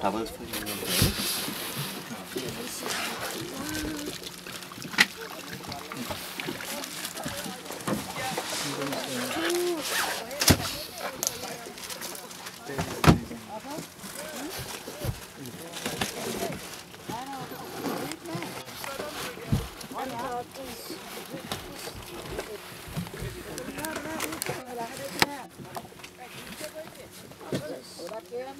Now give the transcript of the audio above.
Doubles for you. Thank you. 真的